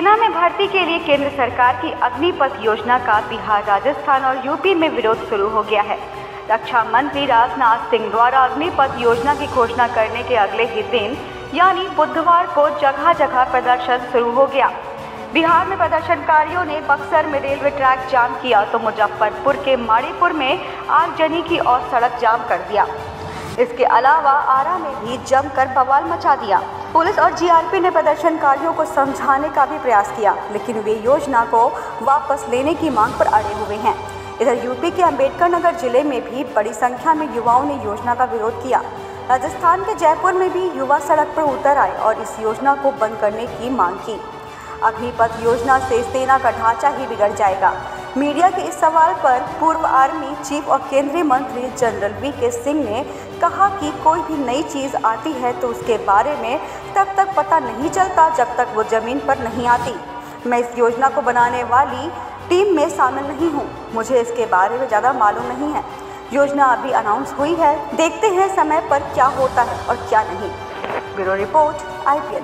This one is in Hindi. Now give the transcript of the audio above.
भर्ती के लिए केंद्र सरकार की अग्निपथ योजना का बिहार, राजस्थान और यूपी में विरोध शुरू हो गया है। रक्षा मंत्री राजनाथ सिंह द्वारा अग्निपथ योजना की घोषणा करने के अगले ही दिन, यानी बुधवार को जगह जगह प्रदर्शन शुरू हो गया। बिहार में प्रदर्शनकारियों ने बक्सर में रेलवे ट्रैक जाम किया तो मुजफ्फरपुर के माड़ीपुर में आगजनी की और सड़क जाम कर दिया। इसके अलावा आरा में भी जमकर बवाल मचा दिया। पुलिस और जीआरपी ने प्रदर्शनकारियों को समझाने का भी प्रयास किया, लेकिन वे योजना को वापस लेने की मांग पर अड़े हुए हैं। इधर यूपी के अंबेडकर नगर ज़िले में भी बड़ी संख्या में युवाओं ने योजना का विरोध किया। राजस्थान के जयपुर में भी युवा सड़क पर उतर आए और इस योजना को बंद करने की मांग की। अग्निपथ योजना से सेना का ढांचा ही बिगड़ जाएगा। मीडिया के इस सवाल पर पूर्व आर्मी चीफ और केंद्रीय मंत्री जनरल वी के सिंह ने कहा कि कोई भी नई चीज़ आती है तो उसके बारे में तब तक पता नहीं चलता जब तक वो ज़मीन पर नहीं आती। मैं इस योजना को बनाने वाली टीम में शामिल नहीं हूँ। मुझे इसके बारे में ज़्यादा मालूम नहीं है। योजना अभी अनाउंस हुई है। देखते हैं समय पर क्या होता है और क्या नहीं। Bureau report, IPL.